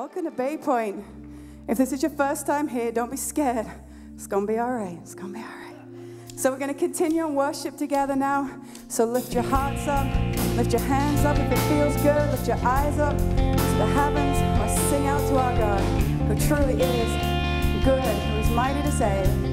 Welcome to Bay Pointe. If this is your first time here, don't be scared. It's going to be all right. It's going to be all right. So, we're going to continue on worship together now. So, lift your hearts up, lift your hands up if it feels good, lift your eyes up to the heavens. Let's sing out to our God, who truly is good, who is mighty to save.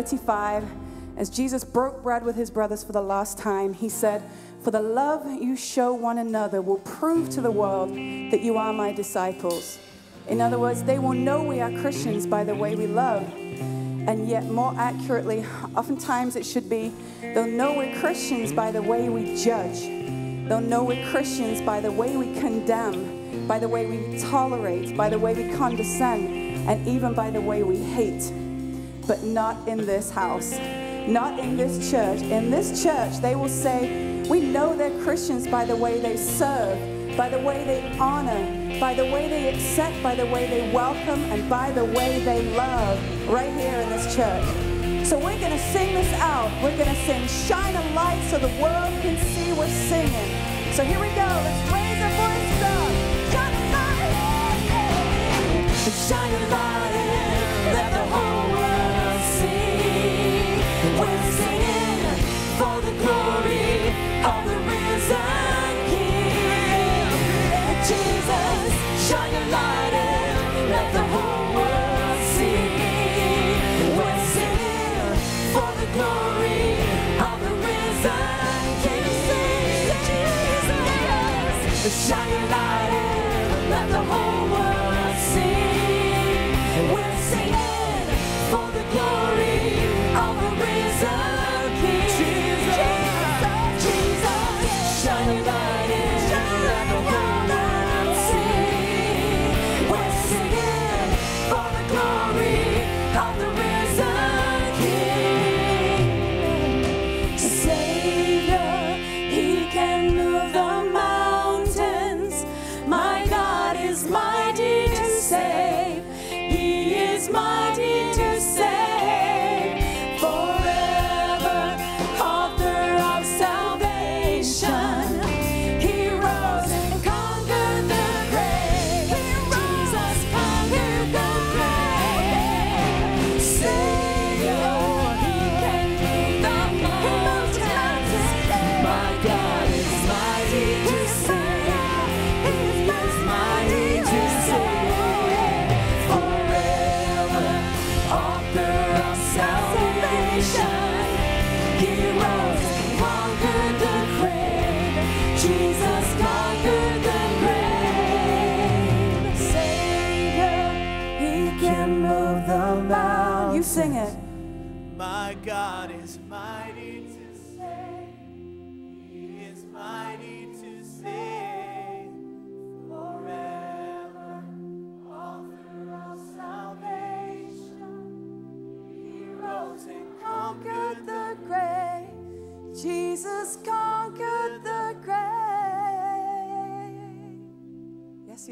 35, as Jesus broke bread with his brothers for the last time, he said, For the love you show one another will prove to the world that you are my disciples. In other words, they will know we are Christians by the way we love. And yet, more accurately, oftentimes it should be, they'll know we're Christians by the way we judge. They'll know we're Christians by the way we condemn, by the way we tolerate, by the way we condescend, and even by the way we hate but not in this house, not in this church. In this church, they will say, We know they're Christians by the way they serve, by the way they honor, by the way they accept, by the way they welcome, and by the way they love, right here in this church. So we're going to sing this out. We're going to sing Shine a Light so the world can see we're singing. So here we go. Let's raise our voices up. Shine a light. Shine a light,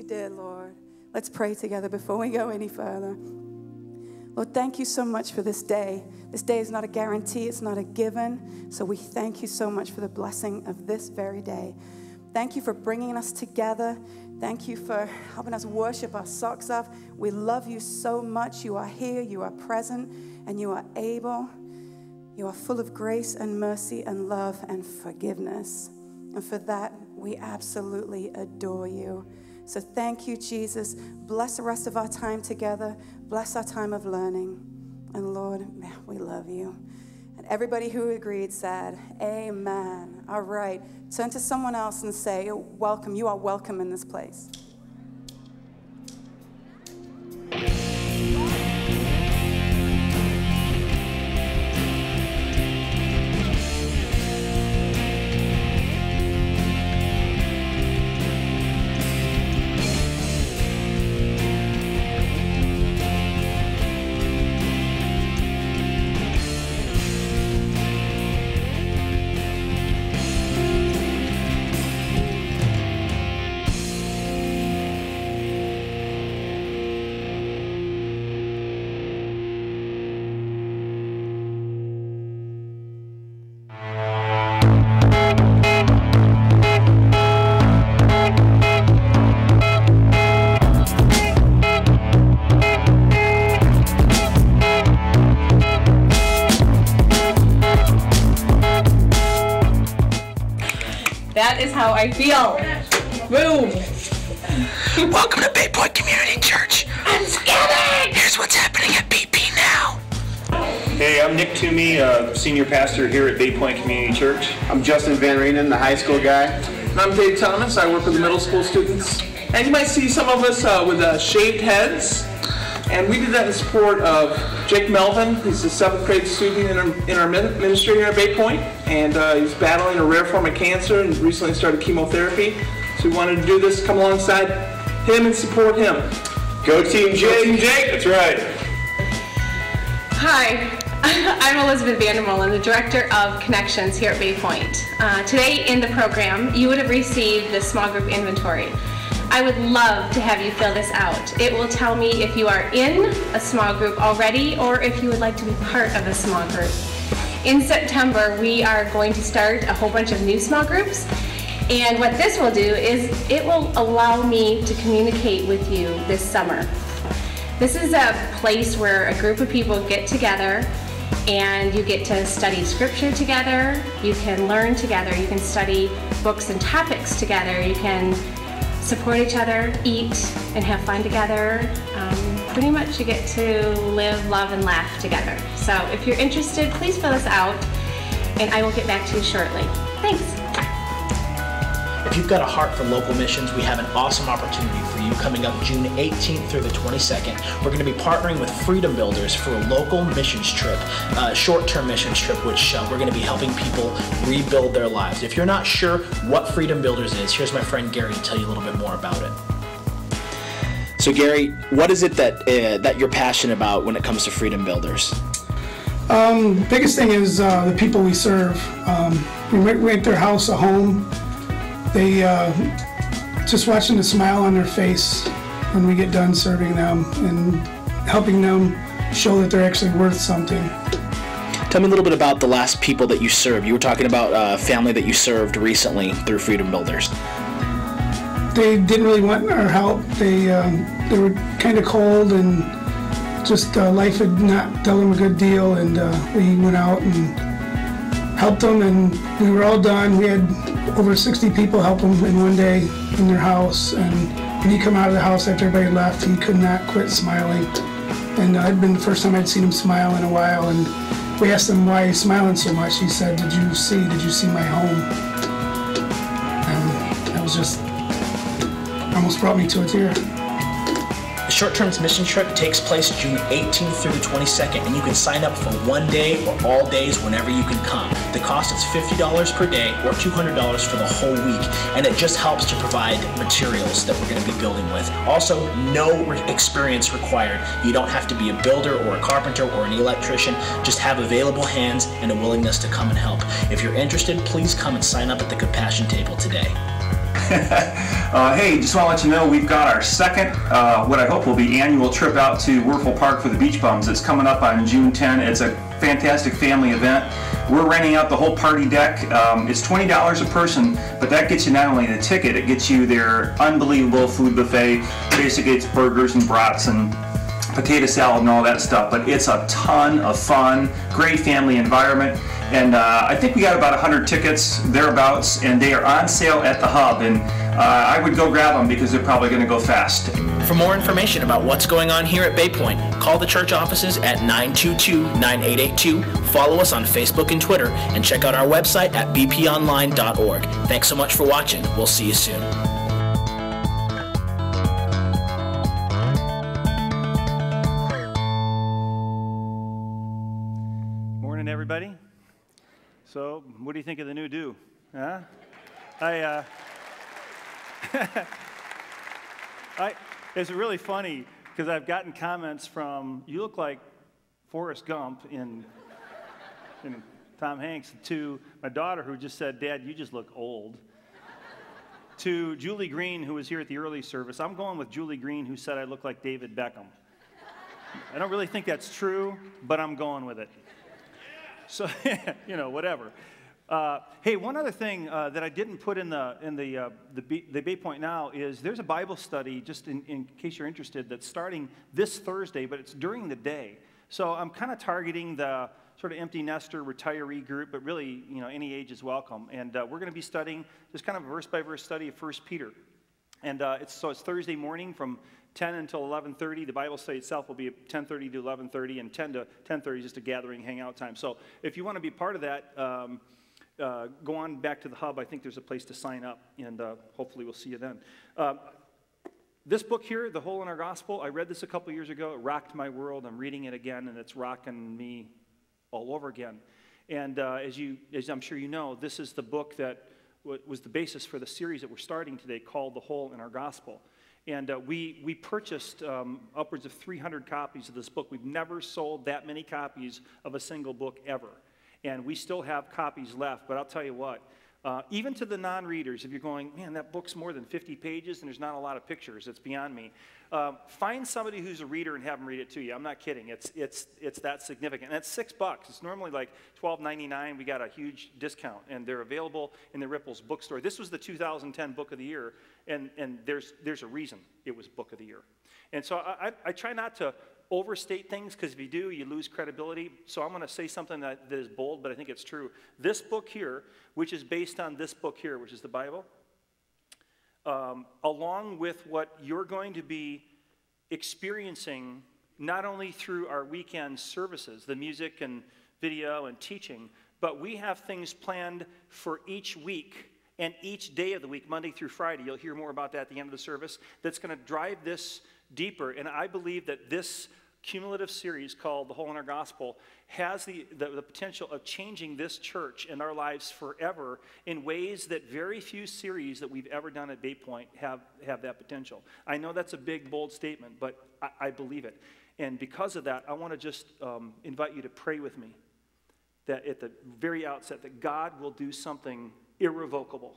did, Lord. Let's pray together before we go any further. Lord, thank you so much for this day. This day is not a guarantee, it's not a given. So we thank you so much for the blessing of this very day. Thank you for bringing us together. Thank you for helping us worship our socks off. We love you so much. You are here, you are present, and you are able. You are full of grace and mercy and love and forgiveness. And for that, we absolutely adore you. So thank you, Jesus. Bless the rest of our time together. Bless our time of learning. And Lord, we love you. And everybody who agreed said, Amen. All right. Turn to someone else and say, Welcome. You are welcome in this place. I feel. Boom. Welcome to Bay Pointe Community Church. I'm scared. Here's what's happening at BP now. Hey, I'm Nick Toomey, uh, senior pastor here at Bay Pointe Community Church. I'm Justin Van Reenen, the high school guy. And I'm Dave Thomas. I work with the middle school students. And you might see some of us uh, with uh, shaved heads. And we did that in support of Jake Melvin. He's a seventh grade student in our, in our ministry here at Bay Pointe, and uh, he's battling a rare form of cancer and recently started chemotherapy. So we wanted to do this, come alongside him and support him. Go Team Jake! Team Jake! That's right. Hi, I'm Elizabeth Vandermolen, the Director of Connections here at Bay Pointe. Uh, today in the program, you would have received the small group inventory. I would love to have you fill this out. It will tell me if you are in a small group already or if you would like to be part of a small group. In September, we are going to start a whole bunch of new small groups. And what this will do is it will allow me to communicate with you this summer. This is a place where a group of people get together and you get to study scripture together, you can learn together, you can study books and topics together, you can support each other, eat, and have fun together. Um, pretty much you get to live, love, and laugh together. So if you're interested, please fill this out and I will get back to you shortly. Thanks. If you've got a heart for local missions, we have an awesome opportunity for you coming up June 18th through the 22nd. We're going to be partnering with Freedom Builders for a local missions trip, uh, short-term missions trip, which uh, we're going to be helping people rebuild their lives. If you're not sure what Freedom Builders is, here's my friend Gary to tell you a little bit more about it. So Gary, what is it that uh, that you're passionate about when it comes to Freedom Builders? Um, biggest thing is uh, the people we serve. Um, we make, make their house a home. They uh, just watching the smile on their face when we get done serving them and helping them show that they're actually worth something. Tell me a little bit about the last people that you served. You were talking about a family that you served recently through Freedom Builders. They didn't really want our help. They um, they were kind of cold and just uh, life had not dealt them a good deal. And uh, we went out and helped them, and we were all done. We had over 60 people helped him in one day in their house. And when he come out of the house after everybody left, he could not quit smiling. And uh, it'd been the first time I'd seen him smile in a while. And we asked him why he's smiling so much. He said, "Did you see? Did you see my home?" And that was just almost brought me to a tear. The short term mission trip takes place June 18th through the 22nd, and you can sign up for one day or all days whenever you can come. The cost is $50 per day or $200 for the whole week, and it just helps to provide materials that we're going to be building with. Also, no re- experience required. You don't have to be a builder or a carpenter or an electrician, just have available hands and a willingness to come and help. If you're interested, please come and sign up at the compassion table today. Uh, hey, just want to let you know we've got our second, uh, what I hope will be annual trip out to Wuerfel Park for the Beach Bums. It's coming up on June 10. It's a fantastic family event. We're renting out the whole party deck. Um, it's $20 a person, but that gets you not only the ticket, it gets you their unbelievable food buffet. Basically, it's burgers and brats and potato salad and all that stuff, but it's a ton of fun, great family environment. And uh, I think we got about 100 tickets thereabouts, and they are on sale at the hub. And uh, I would go grab them because they're probably going to go fast. For more information about what's going on here at Bay Pointe, call the church offices at 922-9882, follow us on Facebook and Twitter, and check out our website at bponline.org. Thanks so much for watching. We'll see you soon. Morning, everybody. So, what do you think of the new do? Huh? I, uh, I, it's really funny because I've gotten comments from, you look like Forrest Gump in, in Tom Hanks, to my daughter who just said, Dad, you just look old. to Julie Green, who was here at the early service, I'm going with Julie Green, who said I look like David Beckham. I don't really think that's true, but I'm going with it. So, you know, whatever. Uh, hey, one other thing uh, that I didn't put in the in the uh, the, B, the Bay Pointe now is there's a Bible study just in, in case you're interested that's starting this Thursday, but it's during the day. So I'm kind of targeting the sort of empty nester retiree group, but really, you know, any age is welcome. And uh, we're going to be studying just kind of a verse by verse study of First Peter. And uh, it's, so it's Thursday morning from 10 until 11:30. The Bible study itself will be 10:30 to 11:30, and 10 to 10:30 is just a gathering, hangout time. So if you want to be part of that, um, uh, go on back to the hub. I think there's a place to sign up, and uh, hopefully we'll see you then. Uh, this book here, The Hole in Our Gospel, I read this a couple years ago. It rocked my world. I'm reading it again, and it's rocking me all over again. And uh, as, you, as I'm sure you know, this is the book that was the basis for the series that we're starting today called The Hole in Our Gospel. And uh, we, we purchased um, upwards of 300 copies of this book. We've never sold that many copies of a single book ever. And we still have copies left. But I'll tell you what, uh, even to the non readers, if you're going, man, that book's more than 50 pages and there's not a lot of pictures, it's beyond me. Uh, find somebody who's a reader and have them read it to you. I'm not kidding. It's, it's, it's that significant. And it's six bucks. It's normally like $12.99. We got a huge discount, and they're available in the Ripples bookstore. This was the 2010 Book of the Year, and, and there's, there's a reason it was Book of the Year. And so I, I, I try not to overstate things because if you do, you lose credibility. So I'm going to say something that, that is bold, but I think it's true. This book here, which is based on this book here, which is the Bible, um, along with what you're going to be experiencing not only through our weekend services, the music and video and teaching, but we have things planned for each week and each day of the week, Monday through Friday. You'll hear more about that at the end of the service. That's going to drive this deeper. And I believe that this cumulative series called The Hole in Our Gospel has the, the, the, potential of changing this church and our lives forever in ways that very few series that we've ever done at Bay Pointe have, have that potential. I know that's a big, bold statement, but I, I believe it. And because of that, I want to just um, invite you to pray with me that at the very outset that God will do something irrevocable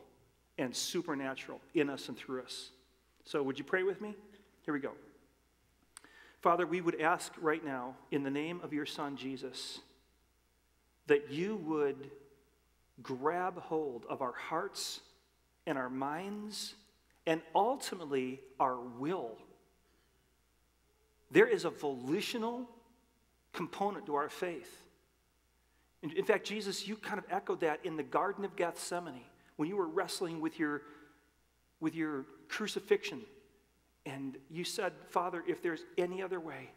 and supernatural in us and through us. So would you pray with me? Here we go. Father, we would ask right now, in the name of your Son Jesus, that you would grab hold of our hearts and our minds and ultimately our will. There is a volitional component to our faith. In, fact, Jesus, you kind of echoed that in the Garden of Gethsemane when you were wrestling with your, with your crucifixion and you said, Father, if there's any other way,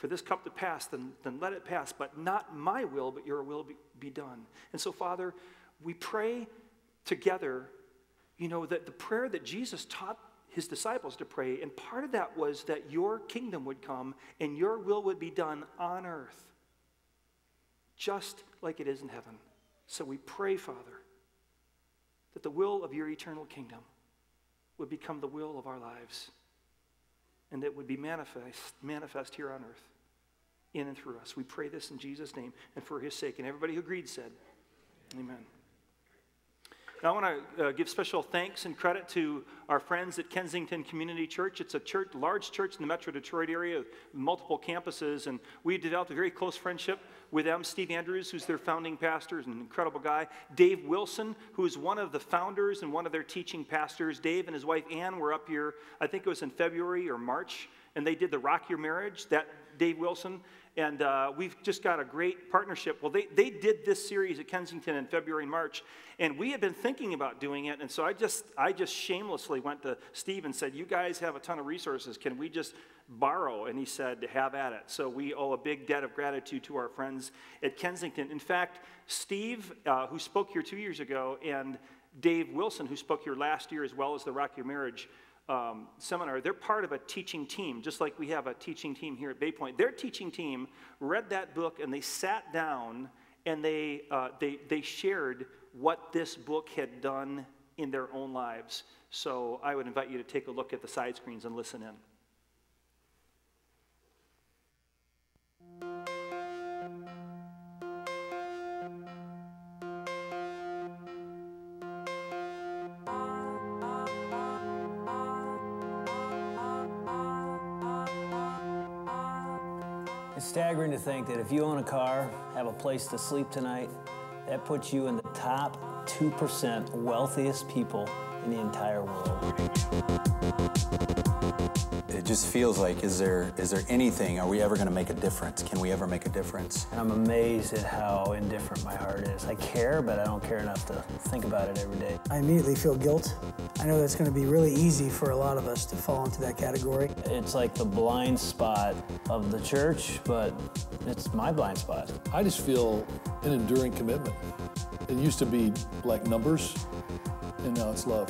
for this cup to pass, then, then let it pass. But not my will, but your will be, be done. And so, Father, we pray together, you know, that the prayer that Jesus taught his disciples to pray, and part of that was that your kingdom would come and your will would be done on earth, just like it is in heaven. So we pray, Father, that the will of your eternal kingdom would become the will of our lives and that would be manifest, manifest here on earth in and through us. We pray this in Jesus' name and for his sake. And everybody who agreed said, Amen. Now, I want to uh, give special thanks and credit to our friends at Kensington Community Church. It's a church, large church in the Metro Detroit area multiple campuses, and we developed a very close friendship with them. Steve Andrews, who's their founding pastor, is an incredible guy. Dave Wilson, who is one of the founders and one of their teaching pastors. Dave and his wife Ann were up here, I think it was in February or March, and they did the Rock Your Marriage. That Dave Wilson and uh, we've just got a great partnership. Well, they, they did this series at Kensington in February and March, and we had been thinking about doing it. And so I just, I just shamelessly went to Steve and said, You guys have a ton of resources. Can we just borrow? And he said, Have at it. So we owe a big debt of gratitude to our friends at Kensington. In fact, Steve, uh, who spoke here two years ago, and Dave Wilson, who spoke here last year, as well as the Rock Your Marriage um, seminar, they're part of a teaching team, just like we have a teaching team here at Bay Pointe. Their teaching team read that book and they sat down and they, uh, they, they shared what this book had done in their own lives. So I would invite you to take a look at the side screens and listen in. Staggering to think that if you own a car, have a place to sleep tonight, that puts you in the top 2% wealthiest people in the entire world. It just feels like, is there is there anything? Are we ever going to make a difference? Can we ever make a difference? And I'm amazed at how indifferent my heart is. I care, but I don't care enough to think about it every day. I immediately feel guilt. I know that's going to be really easy for a lot of us to fall into that category. It's like the blind spot of the church, but it's my blind spot. I just feel an enduring commitment. It used to be like numbers, and now it's love.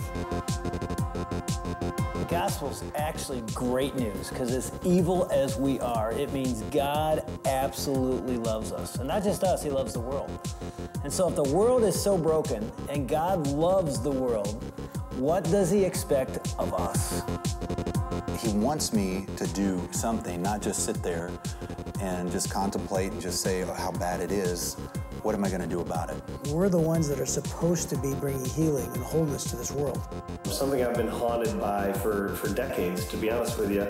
The gospel's actually great news because as evil as we are, it means God absolutely loves us. And not just us, He loves the world. And so if the world is so broken and God loves the world, what does He expect of us? He wants me to do something, not just sit there and just contemplate and just say how bad it is. What am I going to do about it? We're the ones that are supposed to be bringing healing and wholeness to this world. Something I've been haunted by for, for decades, to be honest with you,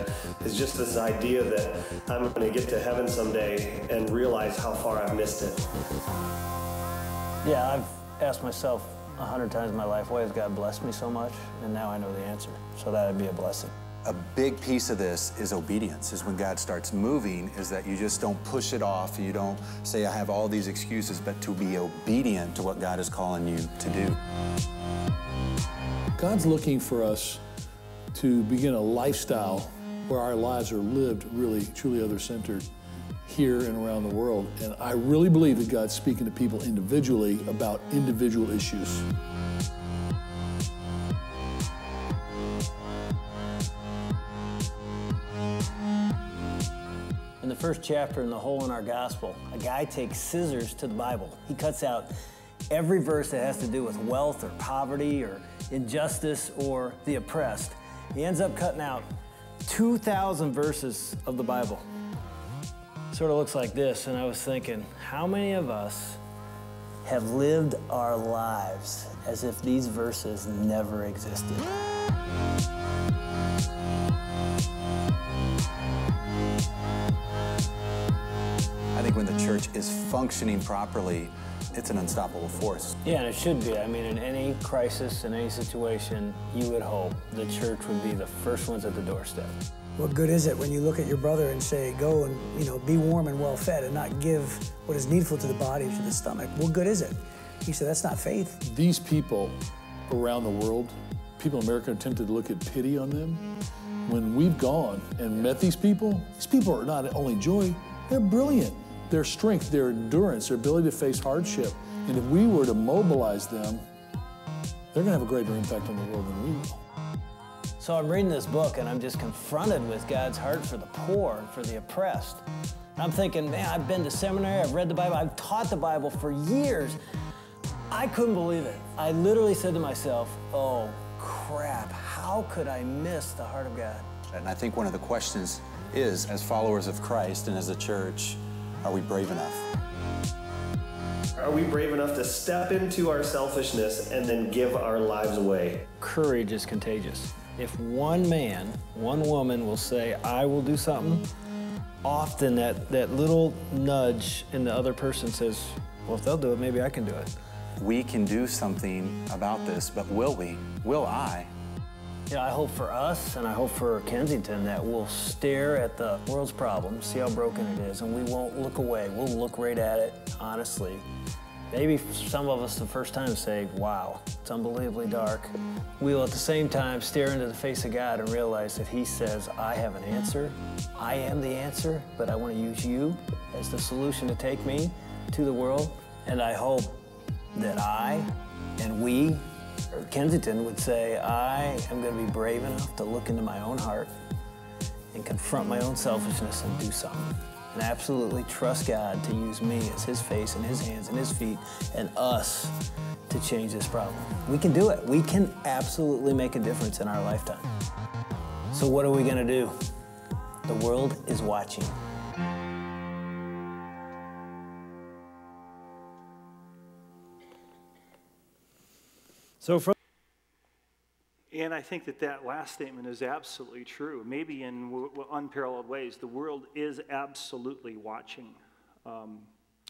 is just this idea that I'm going to get to heaven someday and realize how far I've missed it. Yeah, I've asked myself a hundred times in my life, why has God blessed me so much? And now I know the answer. So that'd be a blessing. A big piece of this is obedience, is when God starts moving, is that you just don't push it off. You don't say, I have all these excuses, but to be obedient to what God is calling you to do. God's looking for us to begin a lifestyle where our lives are lived really, truly other centered here and around the world. And I really believe that God's speaking to people individually about individual issues. In the first chapter in the hole in our gospel, a guy takes scissors to the Bible. He cuts out every verse that has to do with wealth or poverty or injustice or the oppressed. He ends up cutting out 2,000 verses of the Bible. Sort of looks like this, and I was thinking, how many of us have lived our lives as if these verses never existed? Think when the church is functioning properly, it's an unstoppable force. Yeah, and it should be. I mean, in any crisis, in any situation, you would hope the church would be the first ones at the doorstep. What good is it when you look at your brother and say, go and, you know, be warm and well fed and not give what is needful to the body to the stomach? What good is it? He said, that's not faith. These people around the world, people in America are tempted to look at pity on them. when we've gone and met these people, these people are not only joy, they're brilliant. Their strength, their endurance, their ability to face hardship. And if we were to mobilize them, they're going to have a greater impact on the world than we will. So I'm reading this book and I'm just confronted with God's heart for the poor and for the oppressed. And I'm thinking, man, I've been to seminary, I've read the Bible, I've taught the Bible for years. I couldn't believe it. I literally said to myself, oh crap, how could I miss the heart of God? And I think one of the questions is, as followers of Christ and as a church, are we brave enough? Are we brave enough to step into our selfishness and then give our lives away? Courage is contagious. If one man, one woman will say, I will do something, often that, that little nudge in the other person says, well, if they'll do it, maybe I can do it. We can do something about this, but will we? Will I? Yeah, I hope for us and I hope for Kensington that we'll stare at the world's problems, see how broken it is, and we won't look away. We'll look right at it, honestly. Maybe some of us the first time say, wow, it's unbelievably dark. We will at the same time stare into the face of God and realize that He says, I have an answer. I am the answer, but I want to use you as the solution to take me to the world. And I hope that I and we, Kensington, would say, I am going to be brave enough to look into my own heart and confront my own selfishness and do something. And absolutely trust God to use me as His face and His hands and His feet and us to change this problem. We can do it. We can absolutely make a difference in our lifetime. So, what are we going to do? The world is watching. So from and I think that that last statement is absolutely true. Maybe in unparalleled ways, the world is absolutely watching. Um,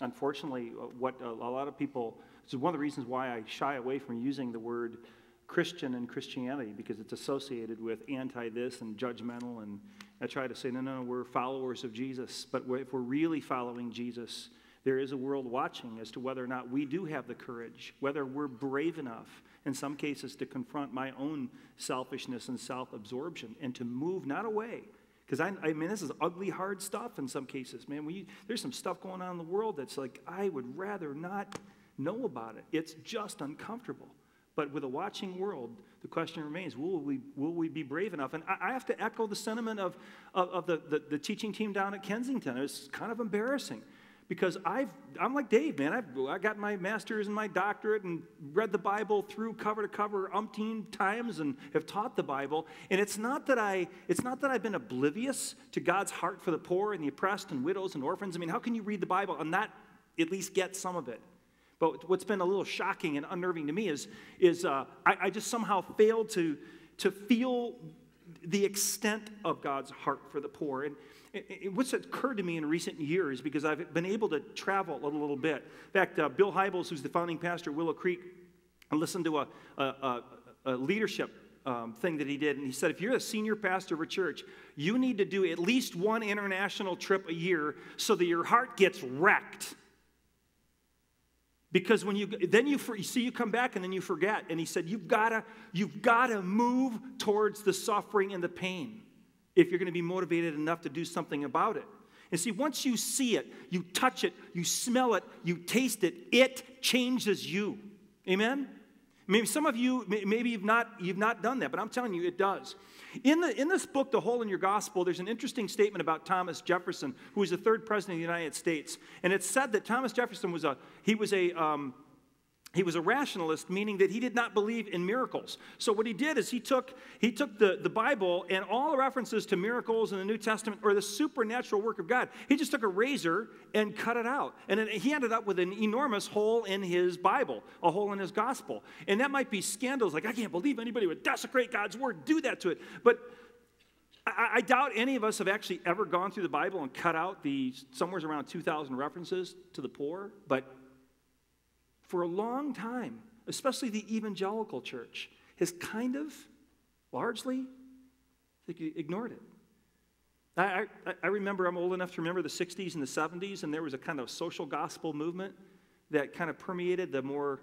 unfortunately, uh, what a, a lot of people, this is one of the reasons why I shy away from using the word Christian and Christianity because it's associated with anti this and judgmental. And I try to say, no, no, we're followers of Jesus. But if we're really following Jesus, there is a world watching as to whether or not we do have the courage, whether we're brave enough, in some cases, to confront my own selfishness and self absorption and to move not away. Because I, I mean, this is ugly, hard stuff in some cases, man. We, there's some stuff going on in the world that's like, I would rather not know about it. It's just uncomfortable. But with a watching world, the question remains will we, will we be brave enough? And I, I have to echo the sentiment of, of, of the, the, the teaching team down at Kensington. It's kind of embarrassing because I've, I'm like Dave, man. I've I got my master's and my doctorate and read the Bible through cover to cover umpteen times and have taught the Bible. And it's not that I, it's not that I've been oblivious to God's heart for the poor and the oppressed and widows and orphans. I mean, how can you read the Bible and not at least get some of it? But what's been a little shocking and unnerving to me is, is uh, I, I just somehow failed to, to feel the extent of God's heart for the poor. And, and- and what's occurred to me in recent years, because I've been able to travel a little bit. In fact, uh, Bill Hybels, who's the founding pastor of Willow Creek, I listened to a, a, a, a leadership um, thing that he did, and he said, if you're a senior pastor of a church, you need to do at least one international trip a year so that your heart gets wrecked. Because when you then you, you see you come back and then you forget. And he said, you've gotta, you've gotta move towards the suffering and the pain if you're gonna be motivated enough to do something about it. And see, once you see it, you touch it, you smell it, you taste it, it changes you. Amen? Maybe some of you, maybe you've not, you've not done that, but I'm telling you, it does. In, the, in this book, The Hole in Your Gospel, there's an interesting statement about Thomas Jefferson, who was the third president of the United States. And it's said that Thomas Jefferson was a, he was a, um, he was a rationalist, meaning that he did not believe in miracles. So what he did is he took, he took the, the Bible and all the references to miracles in the New Testament or the supernatural work of God. He just took a razor and cut it out. And he ended up with an enormous hole in his Bible, a hole in his gospel. And that might be scandals like, I can't believe anybody would desecrate God's word, do that to it. But I, I doubt any of us have actually ever gone through the Bible and cut out the somewhere around 2,000 references to the poor. But for a long time, especially the evangelical church, has kind of largely ignored it. I, I, I remember, I'm old enough to remember the 60s and the 70s, and there was a kind of social gospel movement that kind of permeated the more,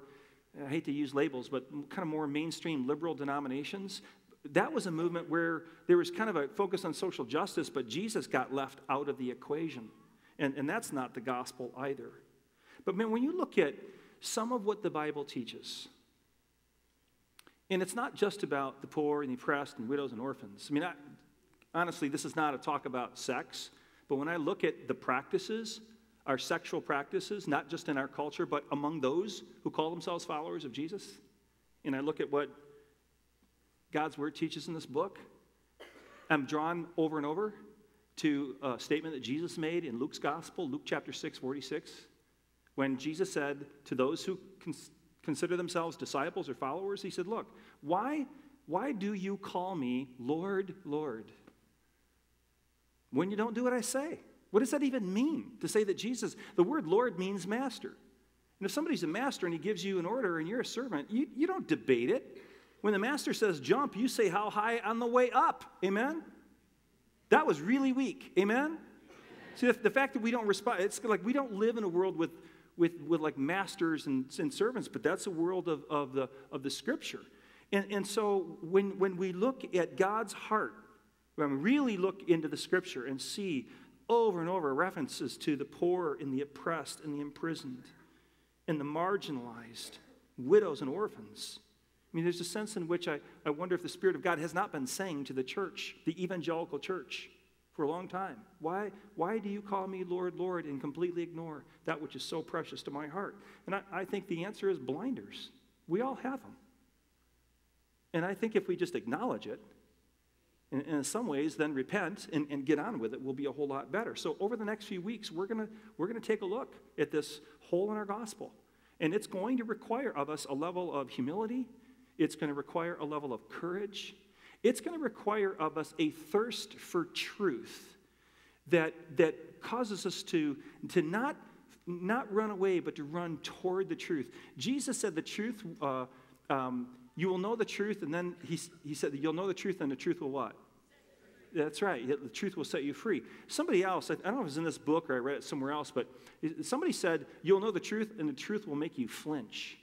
I hate to use labels, but kind of more mainstream liberal denominations. that was a movement where there was kind of a focus on social justice, but Jesus got left out of the equation. And, and that's not the gospel either. But man, when you look at some of what the Bible teaches, and it's not just about the poor and the oppressed and widows and orphans. I mean, I, honestly, this is not a talk about sex, but when I look at the practices, our sexual practices, not just in our culture, but among those who call themselves followers of Jesus, and I look at what God's word teaches in this book, I'm drawn over and over to a statement that Jesus made in Luke's gospel, Luke chapter 6, 46, when Jesus said to those who cons- consider themselves disciples or followers, he said, Look, why, why do you call me Lord, Lord, when you don't do what I say? What does that even mean to say that Jesus, the word Lord means master? And if somebody's a master and he gives you an order and you're a servant, you, you don't debate it. When the master says jump, you say how high on the way up. Amen? That was really weak. Amen? See, the, the fact that we don't respond, it's like we don't live in a world with, with, with like masters and, and servants, but that's the world of, of, the, of the scripture. And, and so when, when we look at God's heart, when we really look into the scripture and see over and over references to the poor and the oppressed and the imprisoned and the marginalized, widows and orphans. I mean, there's a sense in which I, I wonder if the Spirit of God has not been saying to the church, the evangelical church, for a long time. Why, why do you call me Lord, Lord, and completely ignore that which is so precious to my heart? And I, I think the answer is blinders. We all have them. And I think if we just acknowledge it, and, in some ways then repent and, and get on with it, will be a whole lot better. So over the next few weeks, we're going we're going to take a look at this hole in our gospel. And it's going to require of us a level of humility. It's going to require a level of courage. It's going to require of us a thirst for truth that, that causes us to, to not, not run away, but to run toward the truth. Jesus said the truth, uh, um, you will know the truth, and then he, he said you'll know the truth, and the truth will what? That's right. The truth will set you free. Somebody else, I don't know if it was in this book or I read it somewhere else, but somebody said, You'll know the truth, and the truth will make you flinch.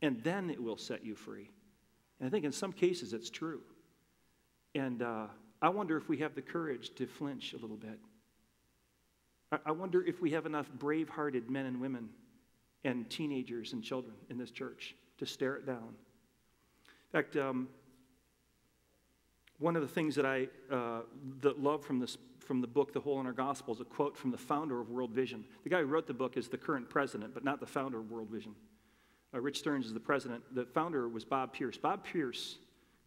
And then it will set you free. And I think in some cases it's true. And uh, I wonder if we have the courage to flinch a little bit. I, wonder if we have enough brave hearted men and women and teenagers and children in this church to stare it down. In fact, um, one of the things that I uh, that love from this from the book The Hole in Our Gospel is a quote from the founder of World Vision. The guy who wrote the book is the current president, but not the founder of World Vision. Uh, Rich Stearns is the president. The founder was Bob Pierce. Bob Pierce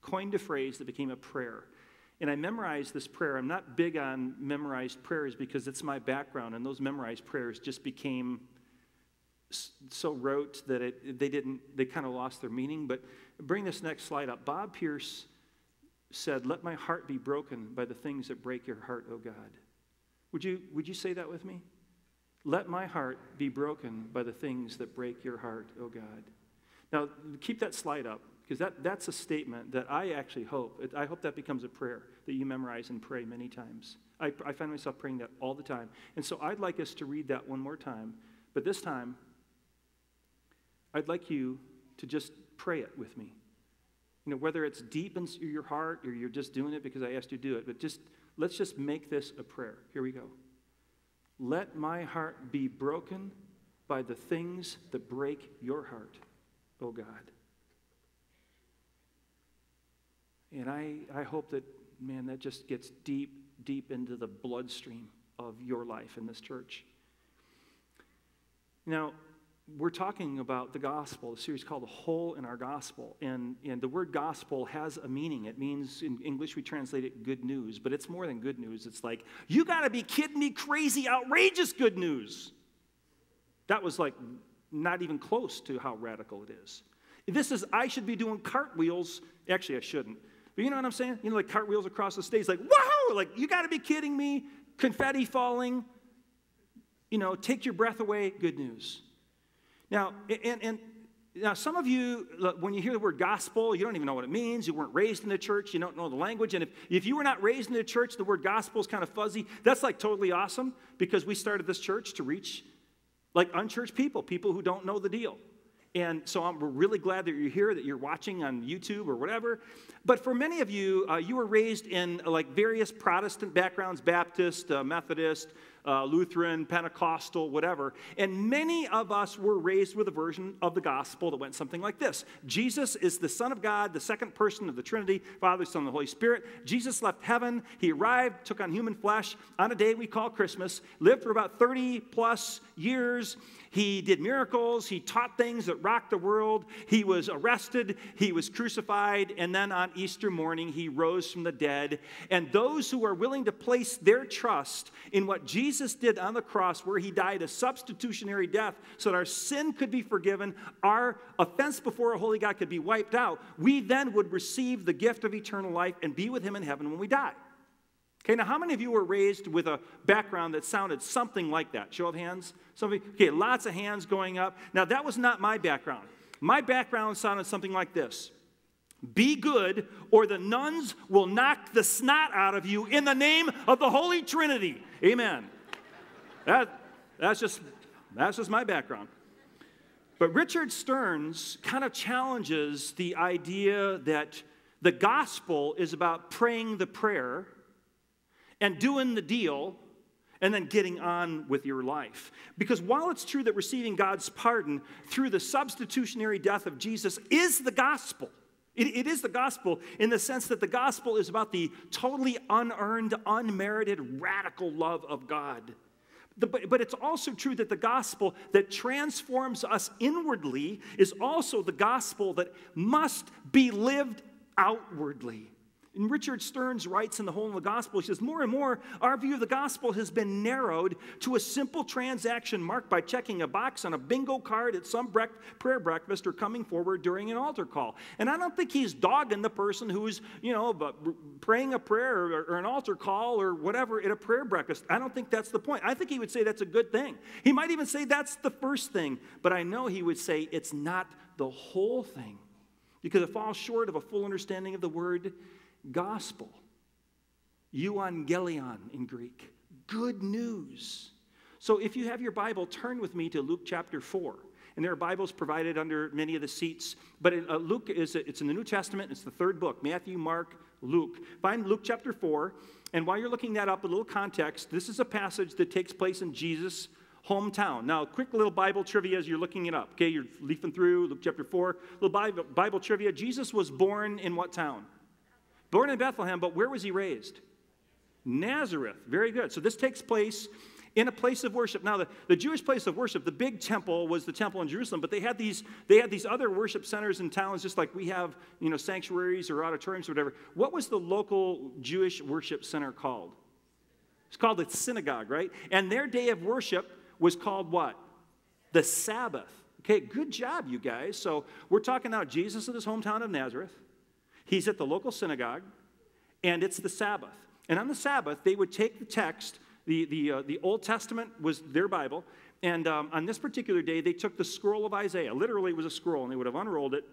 coined a phrase that became a prayer. And I memorized this prayer. I'm not big on memorized prayers because it's my background, and those memorized prayers just became so rote that it, they didn't, they kind of lost their meaning. But bring this next slide up. Bob Pierce said, Let my heart be broken by the things that break your heart, O God. Would you, would you say that with me? Let my heart be broken by the things that break your heart, O God. Now, keep that slide up because that, that's a statement that I actually hope. I hope that becomes a prayer that you memorize and pray many times. I, I find myself praying that all the time. And so I'd like us to read that one more time. But this time, I'd like you to just pray it with me. You know, whether it's deep in your heart or you're just doing it because I asked you to do it, but just let's just make this a prayer. Here we go. Let my heart be broken by the things that break your heart, oh God. And I, I hope that, man, that just gets deep, deep into the bloodstream of your life in this church. Now, we're talking about the gospel, a series called The Hole in Our Gospel. And, and the word gospel has a meaning. It means, in English, we translate it good news, but it's more than good news. It's like, you gotta be kidding me, crazy, outrageous good news. That was like not even close to how radical it is. This is, I should be doing cartwheels. Actually, I shouldn't. But you know what I'm saying? You know, like cartwheels across the stage, like, wow, like, you gotta be kidding me, confetti falling, you know, take your breath away, good news. Now, and, and now, some of you, when you hear the word gospel, you don't even know what it means. You weren't raised in the church, you don't know the language. And if, if you were not raised in the church, the word gospel is kind of fuzzy. That's like totally awesome because we started this church to reach like unchurched people, people who don't know the deal. And so I'm, really glad that you're here, that you're watching on YouTube or whatever. But for many of you, uh, you were raised in like various Protestant backgrounds Baptist, uh, Methodist, uh, Lutheran, Pentecostal, whatever. And many of us were raised with a version of the gospel that went something like this Jesus is the Son of God, the second person of the Trinity, Father, Son, and the Holy Spirit. Jesus left heaven. He arrived, took on human flesh on a day we call Christmas, lived for about 30 plus years. He did miracles. He taught things that rocked the world. He was arrested. He was crucified. And then on Easter morning, he rose from the dead. And those who are willing to place their trust in what Jesus did on the cross, where he died a substitutionary death so that our sin could be forgiven, our offense before a holy God could be wiped out, we then would receive the gift of eternal life and be with him in heaven when we die. Okay, now how many of you were raised with a background that sounded something like that? Show of hands. Some of you, okay, lots of hands going up. Now that was not my background. My background sounded something like this. Be good, or the nuns will knock the snot out of you in the name of the Holy Trinity. Amen. That, that's, just, that's just my background. But Richard Stearns kind of challenges the idea that the gospel is about praying the prayer and doing the deal and then getting on with your life. Because while it's true that receiving God's pardon through the substitutionary death of Jesus is the gospel, it, it is the gospel in the sense that the gospel is about the totally unearned, unmerited, radical love of God. But it's also true that the gospel that transforms us inwardly is also the gospel that must be lived outwardly. And Richard Stearns writes in The Whole of the Gospel, he says, More and more, our view of the gospel has been narrowed to a simple transaction marked by checking a box on a bingo card at some prayer breakfast or coming forward during an altar call. And I don't think he's dogging the person who's, you know, praying a prayer or, or an altar call or whatever at a prayer breakfast. I don't think that's the point. I think he would say that's a good thing. He might even say that's the first thing, but I know he would say it's not the whole thing because it falls short of a full understanding of the word gospel. Euangelion in Greek. Good news. So if you have your Bible, turn with me to Luke chapter 4. And there are Bibles provided under many of the seats. But uh, Luke is it's in the New Testament. It's the third book Matthew, Mark, Luke. Find Luke chapter 4. And while you're looking that up, a little context this is a passage that takes place in Jesus' hometown. Now, quick little Bible trivia as you're looking it up. Okay, you're leafing through Luke chapter 4. Little Bible, Bible trivia. Jesus was born in what town? Born in Bethlehem, but where was he raised? Nazareth. Very good. So this takes place in a place of worship. Now, the, the Jewish place of worship, the big temple was the temple in Jerusalem, but they had these they had these other worship centers in towns, just like we have, you know, sanctuaries or auditoriums or whatever. What was the local Jewish worship center called? It's called the synagogue, right? And their day of worship was called what? The Sabbath. Okay, good job, you guys. So we're talking now Jesus in his hometown of Nazareth. He's at the local synagogue, and it's the Sabbath. And on the Sabbath, they would take the text, the, the, uh, the Old Testament was their Bible, and um, on this particular day, they took the scroll of Isaiah. Literally, it was a scroll, and they would have unrolled it.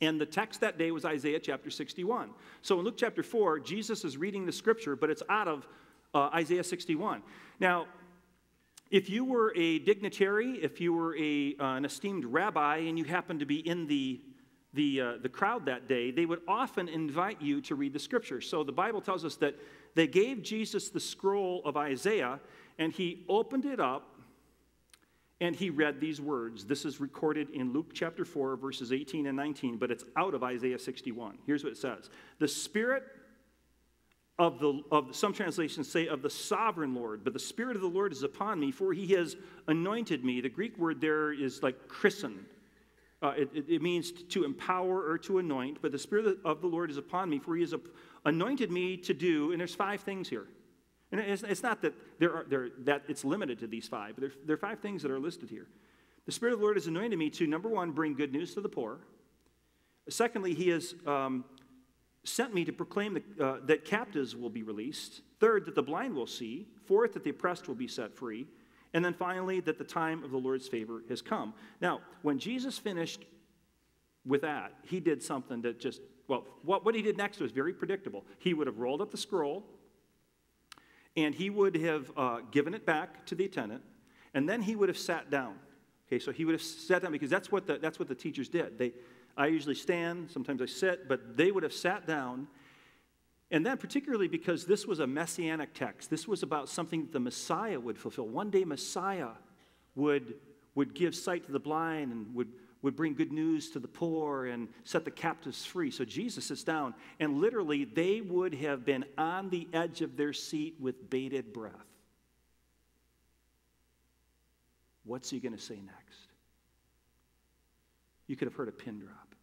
And the text that day was Isaiah chapter 61. So in Luke chapter 4, Jesus is reading the scripture, but it's out of uh, Isaiah 61. Now, if you were a dignitary, if you were a, uh, an esteemed rabbi, and you happened to be in the the, uh, the crowd that day, they would often invite you to read the scripture. So the Bible tells us that they gave Jesus the scroll of Isaiah, and he opened it up and he read these words. This is recorded in Luke chapter 4, verses 18 and 19, but it's out of Isaiah 61. Here's what it says The Spirit of the, of some translations say of the sovereign Lord, but the Spirit of the Lord is upon me, for he has anointed me. The Greek word there is like christened uh, it, it, means to empower or to anoint, but the Spirit of the Lord is upon me, for He has anointed me to do, and there's five things here. And it's, it's not that, there are, there, that it's limited to these five, but there, there are five things that are listed here. The Spirit of the Lord has anointed me to, number one, bring good news to the poor. Secondly, He has um, sent me to proclaim the, uh, that captives will be released. Third, that the blind will see. Fourth, that the oppressed will be set free. And then finally, that the time of the Lord's favor has come. Now, when Jesus finished with that, he did something that just, well, what, what he did next was very predictable. He would have rolled up the scroll, and he would have uh, given it back to the attendant, and then he would have sat down. Okay, so he would have sat down because that's what the, that's what the teachers did. They, I usually stand, sometimes I sit, but they would have sat down. And then, particularly because this was a messianic text, this was about something that the Messiah would fulfill. One day, Messiah would, would give sight to the blind and would, would bring good news to the poor and set the captives free. So Jesus sits down, and literally, they would have been on the edge of their seat with bated breath. What's he going to say next? You could have heard a pin drop.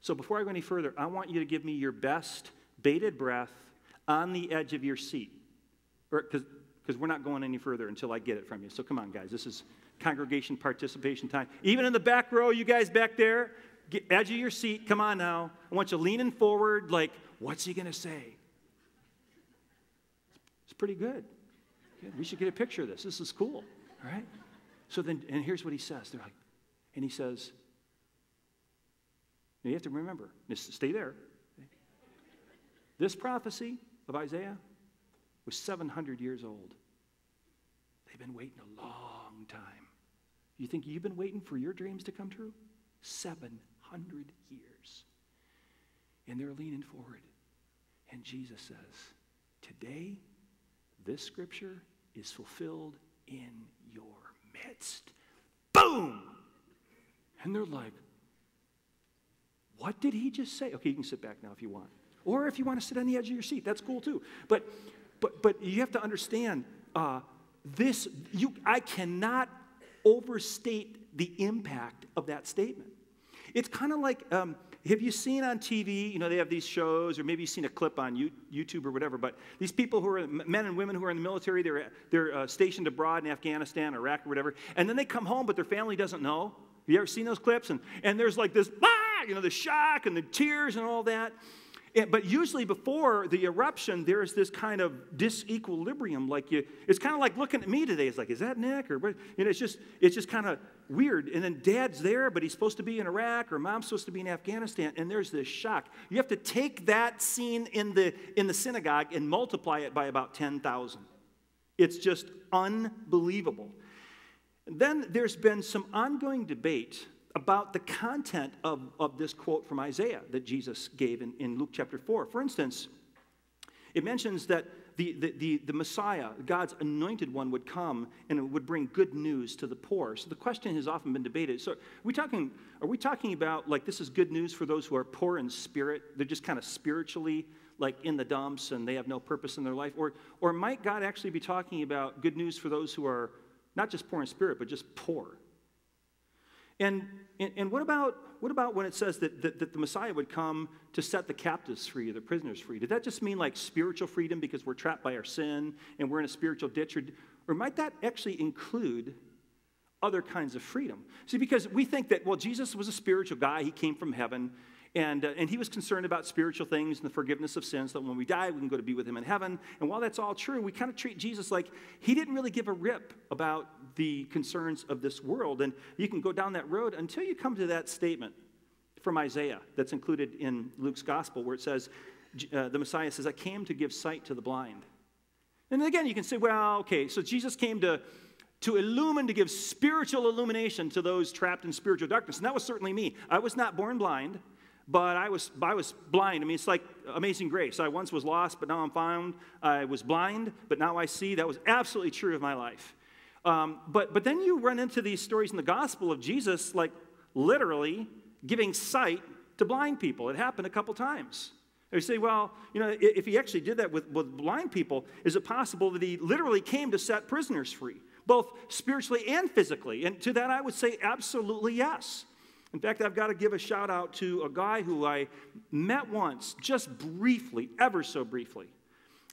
So before I go any further, I want you to give me your best bated breath on the edge of your seat. Because we're not going any further until I get it from you. So come on, guys. This is congregation participation time. Even in the back row, you guys back there, get, edge of your seat, come on now. I want you leaning forward, like, what's he going to say? It's pretty good. good. We should get a picture of this. This is cool. All right? So then, and here's what he says. They're like, and he says, you have to remember, stay there. This prophecy of Isaiah was 700 years old. They've been waiting a long time. You think you've been waiting for your dreams to come true? 700 years. And they're leaning forward. And Jesus says, Today, this scripture is fulfilled in your midst. Boom! And they're like, What did he just say? Okay, you can sit back now if you want. Or if you want to sit on the edge of your seat, that's cool too. But, but, but you have to understand uh, this, you, I cannot overstate the impact of that statement. It's kind of like, um, have you seen on TV, you know, they have these shows, or maybe you've seen a clip on YouTube or whatever, but these people who are men and women who are in the military, they're, they're uh, stationed abroad in Afghanistan, Iraq, or whatever, and then they come home, but their family doesn't know. Have you ever seen those clips? And, and there's like this, ah, you know, the shock and the tears and all that. And, but usually before the eruption, there's this kind of disequilibrium. Like you, it's kind of like looking at me today. It's like, is that Nick? Or you know, it's just, it's just kind of weird. And then dad's there, but he's supposed to be in Iraq, or mom's supposed to be in Afghanistan, and there's this shock. You have to take that scene in the in the synagogue and multiply it by about ten thousand. It's just unbelievable. Then there's been some ongoing debate about the content of, of this quote from Isaiah that Jesus gave in, in Luke chapter 4. For instance, it mentions that the, the, the, the, Messiah, God's anointed one, would come and it would bring good news to the poor. So the question has often been debated. So are we talking, are we talking about like this is good news for those who are poor in spirit? They're just kind of spiritually like in the dumps and they have no purpose in their life? Or, or might God actually be talking about good news for those who are not just poor in spirit, but just poor? And, and, and, what, about, what about when it says that, that, that, the Messiah would come to set the captives free, the prisoners free? Did that just mean like spiritual freedom because we're trapped by our sin and we're in a spiritual ditch? Or, or might that actually include other kinds of freedom? See, because we think that, well, Jesus was a spiritual guy, he came from heaven. And, uh, and he was concerned about spiritual things and the forgiveness of sins, that when we die, we can go to be with him in heaven. And while that's all true, we kind of treat Jesus like he didn't really give a rip about the concerns of this world. And you can go down that road until you come to that statement from Isaiah that's included in Luke's gospel, where it says, uh, the Messiah says, I came to give sight to the blind. And again, you can say, well, okay, so Jesus came to, to illumine, to give spiritual illumination to those trapped in spiritual darkness. And that was certainly me. I was not born blind but I was, I was blind. I mean, it's like amazing grace. I once was lost, but now I'm found. I was blind, but now I see. That was absolutely true of my life. Um, but, but then you run into these stories in the gospel of Jesus, like literally giving sight to blind people. It happened a couple times. You say, well, you know, if he actually did that with, with blind people, is it possible that he literally came to set prisoners free, both spiritually and physically? And to that, I would say absolutely yes. In fact, I've got to give a shout out to a guy who I met once, just briefly, ever so briefly.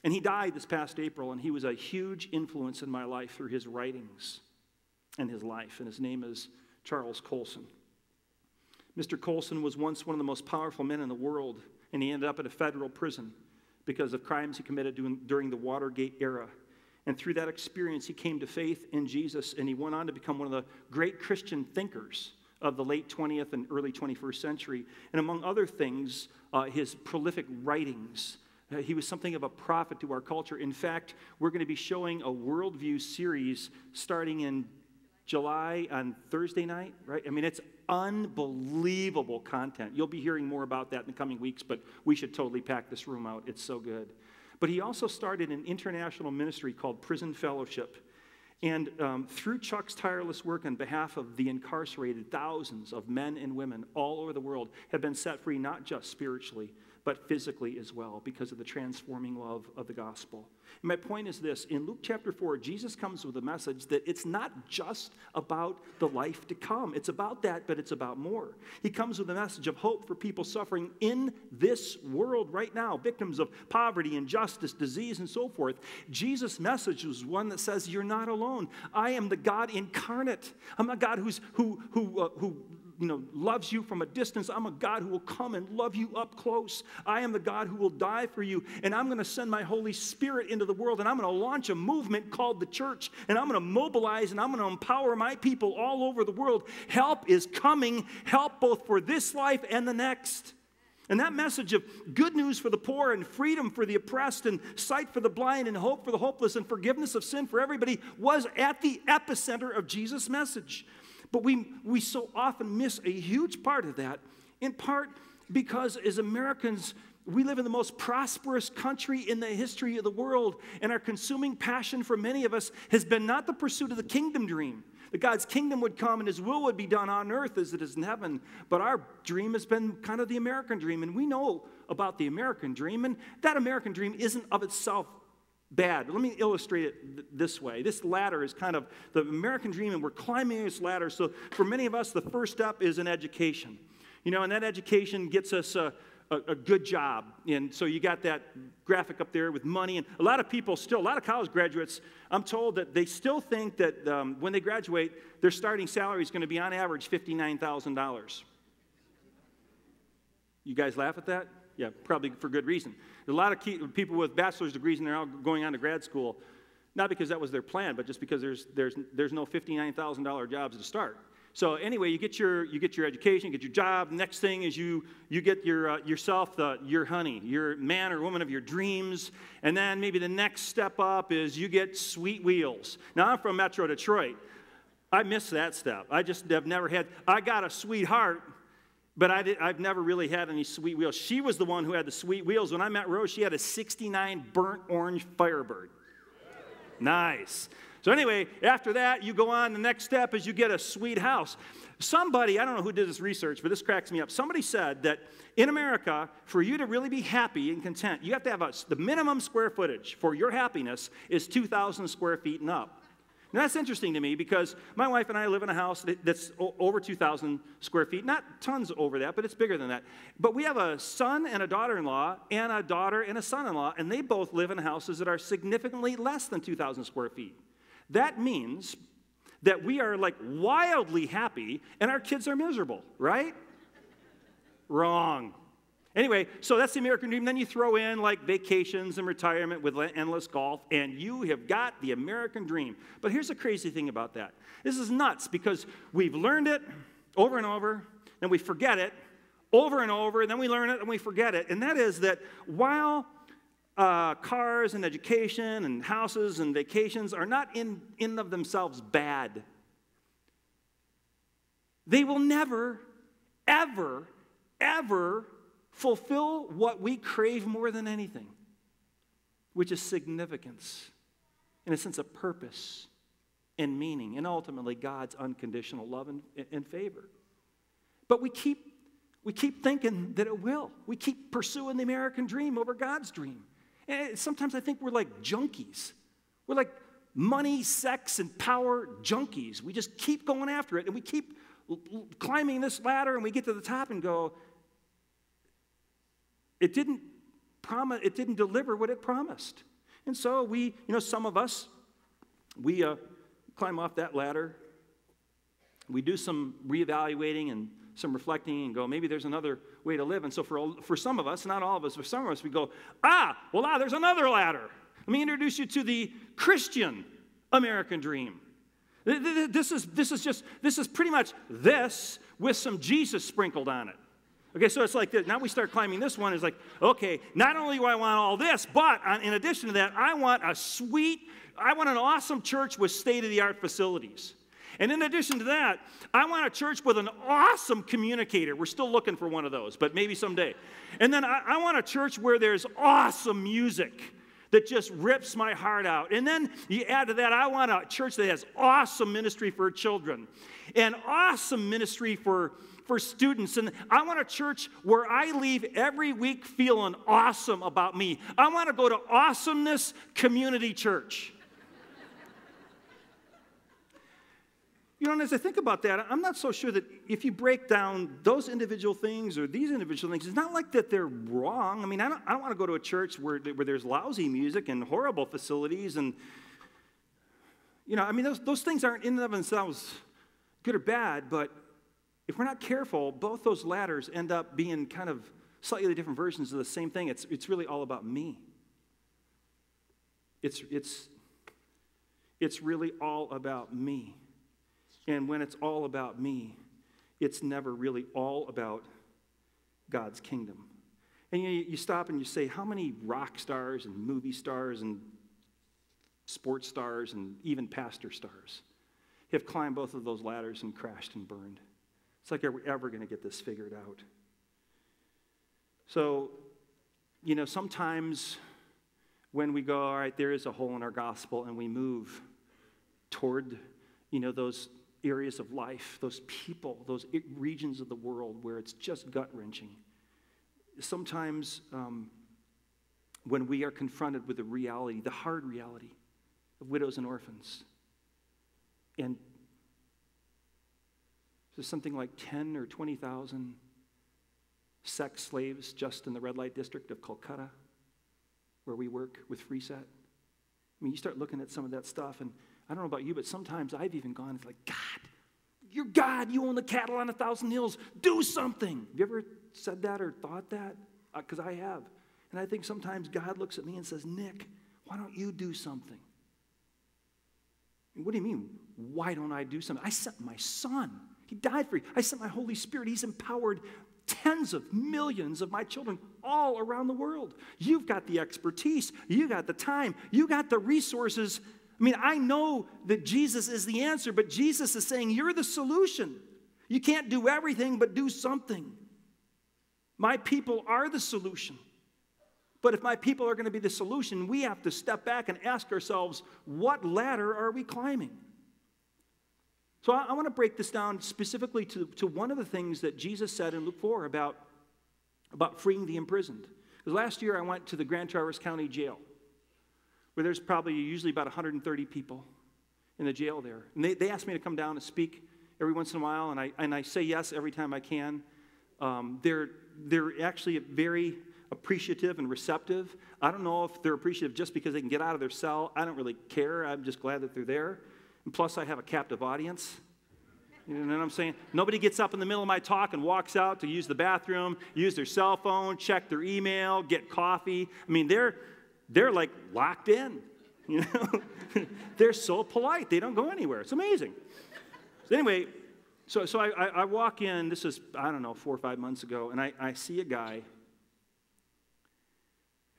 And he died this past April, and he was a huge influence in my life through his writings and his life. And his name is Charles Colson. Mr. Colson was once one of the most powerful men in the world, and he ended up in a federal prison because of crimes he committed during the Watergate era. And through that experience, he came to faith in Jesus, and he went on to become one of the great Christian thinkers of the late 20th and early 21st century. And among other things, uh, his prolific writings. Uh, he was something of a prophet to our culture. In fact, we're going to be showing a worldview series starting in July on Thursday night, right? I mean, it's unbelievable content. You'll be hearing more about that in the coming weeks, but we should totally pack this room out. It's so good. But he also started an international ministry called Prison Fellowship. And um, through Chuck's tireless work on behalf of the incarcerated, thousands of men and women all over the world have been set free, not just spiritually, but physically as well, because of the transforming love of the gospel. And my point is this in Luke chapter 4, Jesus comes with a message that it's not just about the life to come. It's about that, but it's about more. He comes with a message of hope for people suffering in this world right now, victims of poverty, injustice, disease, and so forth. Jesus' message was one that says, You're not alone. I am the God incarnate. I'm a God who's, who, who, uh, who you know, loves you from a distance. I'm a God who will come and love you up close. I am the God who will die for you. And I'm going to send my Holy Spirit into the world and I'm going to launch a movement called the church. And I'm going to mobilize and I'm going to empower my people all over the world. Help is coming, help both for this life and the next. And that message of good news for the poor and freedom for the oppressed and sight for the blind and hope for the hopeless and forgiveness of sin for everybody was at the epicenter of Jesus' message. But we, we so often miss a huge part of that, in part because as Americans, we live in the most prosperous country in the history of the world, and our consuming passion for many of us has been not the pursuit of the kingdom dream, that God's kingdom would come and his will would be done on earth as it is in heaven. But our dream has been kind of the American dream, and we know about the American dream, and that American dream isn't of itself bad. Let me illustrate it th- this way. This ladder is kind of the American dream, and we're climbing this ladder. So, for many of us, the first step is an education. You know, and that education gets us a, a, a good job. And so, you got that graphic up there with money. And a lot of people still, a lot of college graduates, I'm told that they still think that um, when they graduate, their starting salary is going to be on average $59,000. You guys laugh at that? Yeah, probably for good reason. A lot of key, people with bachelor's degrees and they're all going on to grad school, not because that was their plan, but just because there's, there's, there's no $59,000 jobs to start. So anyway, you get your, you get your education, you get your job. Next thing is you, you get your, uh, yourself the, your honey, your man or woman of your dreams. And then maybe the next step up is you get sweet wheels. Now I'm from Metro Detroit. I miss that step. I just have never had, I got a sweetheart, but I I've never really had any sweet wheels. She was the one who had the sweet wheels. When I met Rose, she had a 69 burnt orange Firebird. Nice. So, anyway, after that, you go on. The next step is you get a sweet house. Somebody, I don't know who did this research, but this cracks me up. Somebody said that in America, for you to really be happy and content, you have to have a, the minimum square footage for your happiness is 2,000 square feet and up. Now, that's interesting to me because my wife and I live in a house that's over 2,000 square feet. Not tons over that, but it's bigger than that. But we have a son and a daughter in law, and a daughter and a son in law, and they both live in houses that are significantly less than 2,000 square feet. That means that we are like wildly happy and our kids are miserable, right? Wrong. Anyway, so that's the American dream. Then you throw in like vacations and retirement with endless golf, and you have got the American dream. But here's the crazy thing about that this is nuts because we've learned it over and over, then we forget it over and over, and then we learn it and we forget it. And that is that while uh, cars and education and houses and vacations are not in, in of themselves bad. They will never, ever, ever fulfill what we crave more than anything, which is significance, in a sense of purpose and meaning, and ultimately God's unconditional love and, and favor. But we keep, we keep thinking that it will. We keep pursuing the American dream over God's dream. And sometimes I think we're like junkies. We're like money, sex, and power junkies. We just keep going after it and we keep climbing this ladder and we get to the top and go, it didn't promise, it didn't deliver what it promised. And so we, you know, some of us, we uh, climb off that ladder. We do some reevaluating and some reflecting and go, maybe there's another way to live. And so for, for some of us, not all of us, for some of us, we go, ah, well, ah, there's another ladder. Let me introduce you to the Christian American dream. This is, this is just, this is pretty much this with some Jesus sprinkled on it. Okay, so it's like this. Now we start climbing this one. It's like, okay, not only do I want all this, but in addition to that, I want a sweet, I want an awesome church with state of the art facilities. And in addition to that, I want a church with an awesome communicator. We're still looking for one of those, but maybe someday. And then I, I want a church where there's awesome music that just rips my heart out. And then you add to that, I want a church that has awesome ministry for children and awesome ministry for, for students. And I want a church where I leave every week feeling awesome about me. I want to go to Awesomeness Community Church. You know, and as I think about that, I'm not so sure that if you break down those individual things or these individual things, it's not like that they're wrong. I mean, I don't, I don't want to go to a church where, where there's lousy music and horrible facilities and, you know, I mean, those, those things aren't in and of themselves good or bad, but if we're not careful, both those ladders end up being kind of slightly different versions of the same thing. It's, it's really all about me. It's, it's, it's really all about me. And when it's all about me, it's never really all about God's kingdom. And you, you stop and you say, how many rock stars and movie stars and sports stars and even pastor stars have climbed both of those ladders and crashed and burned? It's like, are we ever going to get this figured out? So, you know, sometimes when we go, all right, there is a hole in our gospel, and we move toward, you know, those areas of life, those people, those regions of the world where it's just gut wrenching. Sometimes um, when we are confronted with the reality, the hard reality of widows and orphans, and there's something like 10 or 20,000 sex slaves just in the red light district of Kolkata, where we work with Freeset. I mean, you start looking at some of that stuff, and I don't know about you, but sometimes I've even gone, it's like, God, you're God. You own the cattle on a thousand hills. Do something. Have you ever said that or thought that? Because uh, I have. And I think sometimes God looks at me and says, Nick, why don't you do something? What do you mean? Why don't I do something? I sent my son. He died for you. I sent my Holy Spirit. He's empowered tens of millions of my children all around the world. You've got the expertise, you got the time, you got the resources I mean, I know that Jesus is the answer, but Jesus is saying, You're the solution. You can't do everything, but do something. My people are the solution. But if my people are going to be the solution, we have to step back and ask ourselves, What ladder are we climbing? So I, I want to break this down specifically to, to one of the things that Jesus said in Luke 4 about, about freeing the imprisoned. Because last year I went to the Grand Traverse County Jail where there's probably usually about 130 people in the jail there. And they, they asked me to come down and speak every once in a while, and I, and I say yes every time I can. Um, they're, they're actually very appreciative and receptive. I don't know if they're appreciative just because they can get out of their cell. I don't really care. I'm just glad that they're there. And plus, I have a captive audience. You know what I'm saying? Nobody gets up in the middle of my talk and walks out to use the bathroom, use their cell phone, check their email, get coffee. I mean, they're, they're like locked in. You know, they're so polite. They don't go anywhere. It's amazing. So anyway, so, so I, I, walk in, this is, I don't know, four or five months ago, and I, I see a guy.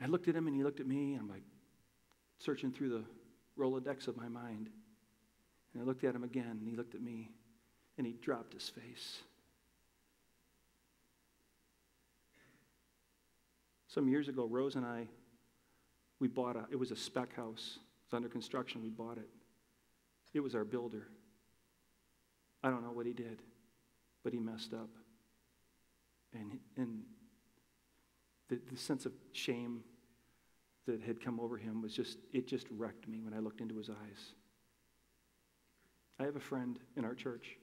I looked at him and he looked at me, and I'm like searching through the Rolodex of my mind. And I looked at him again, and he looked at me, and he dropped his face. Some years ago, Rose and I we bought a, it was a spec house. It was under construction. We bought it. It was our builder. I don't know what he did, but he messed up. And, and the, the sense of shame that had come over him was just, it just wrecked me when I looked into his eyes. I have a friend in our church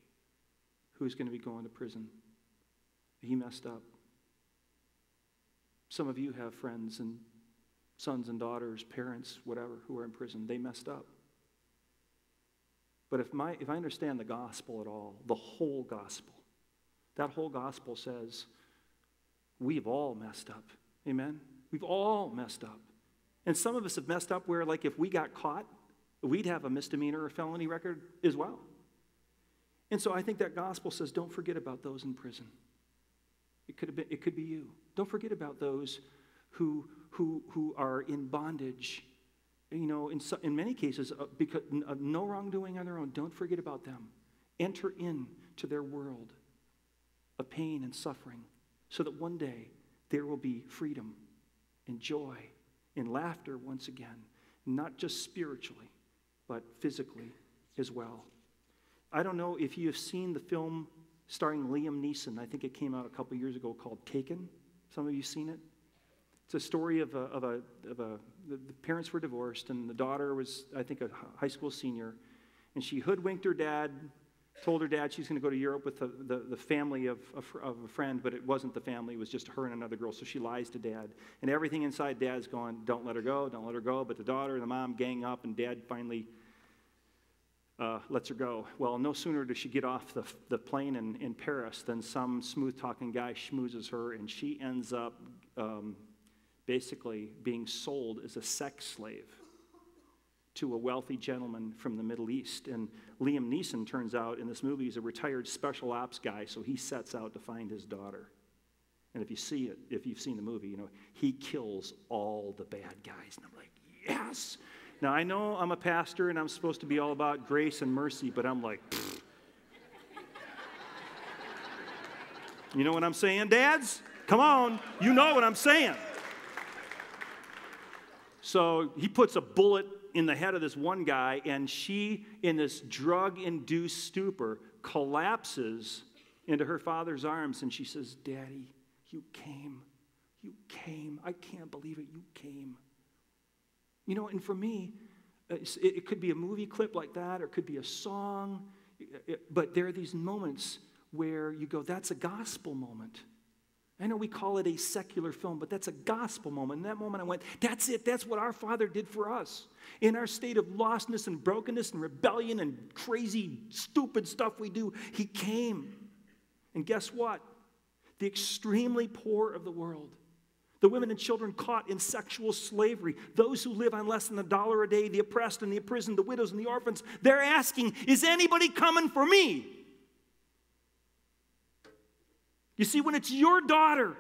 who's going to be going to prison. He messed up. Some of you have friends and sons and daughters, parents, whatever, who are in prison. They messed up. But if, my, if I understand the gospel at all, the whole gospel, that whole gospel says we've all messed up. Amen? We've all messed up. And some of us have messed up where, like, if we got caught, we'd have a misdemeanor or felony record as well. And so I think that gospel says don't forget about those in prison. It could, have been, it could be you. Don't forget about those who, who, who are in bondage. You know, in, so, in many cases, uh, because of no wrongdoing on their own, don't forget about them. enter into their world of pain and suffering so that one day there will be freedom and joy and laughter once again, not just spiritually, but physically as well. I don't know if you have seen the film starring Liam Neeson. I think it came out a couple years ago called Taken. Some of you seen it? It's a story of a, of a, of a the, the parents were divorced, and the daughter was, I think, a high school senior. And she hoodwinked her dad, told her dad she's going to go to Europe with the, the, the family of, of, of a friend, but it wasn't the family, it was just her and another girl. So she lies to dad. And everything inside dad's going, don't let her go, don't let her go. But the daughter and the mom gang up, and dad finally uh, lets her go. Well, no sooner does she get off the, the plane in, in Paris than some smooth talking guy schmoozes her, and she ends up um, basically being sold as a sex slave to a wealthy gentleman from the Middle East. And Liam Neeson turns out in this movie he's a retired special ops guy, so he sets out to find his daughter. And if you see it, if you've seen the movie, you know, he kills all the bad guys. And I'm like, yes. Now I know I'm a pastor and I'm supposed to be all about grace and mercy, but I'm like, pfft. you know what I'm saying, dads? Come on, you know what I'm saying. So he puts a bullet in the head of this one guy, and she, in this drug induced stupor, collapses into her father's arms and she says, Daddy, you came. You came. I can't believe it. You came. You know, and for me, uh, it, it could be a movie clip like that, or it could be a song, but there are these moments where you go, that's a gospel moment. I know we call it a secular film, but that's a gospel moment. In that moment, I went, that's it. That's what our Father did for us. In our state of lostness and brokenness and rebellion and crazy, stupid stuff we do, He came. And guess what? The extremely poor of the world, the women and children caught in sexual slavery, those who live on less than a dollar a day, the oppressed and the imprisoned, the widows and the orphans, they're asking, Is anybody coming for me? You see, when it's your daughter,